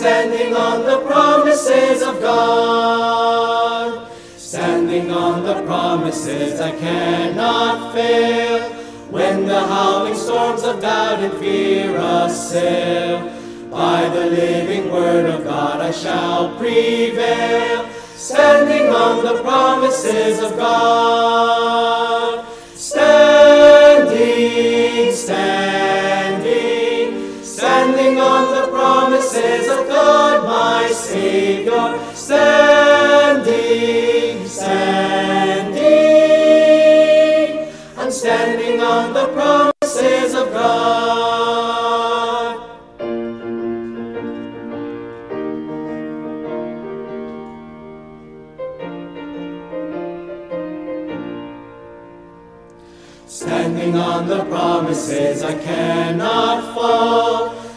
standing on the promises of God. Standing on the promises I cannot fail. When the howling storms of doubt and fear assail, by the living word of God I shall prevail. Standing on the promises of God. Promises of God, my Savior. Standing, standing, I'm standing on the promises of God. Standing on the promises I cannot fall,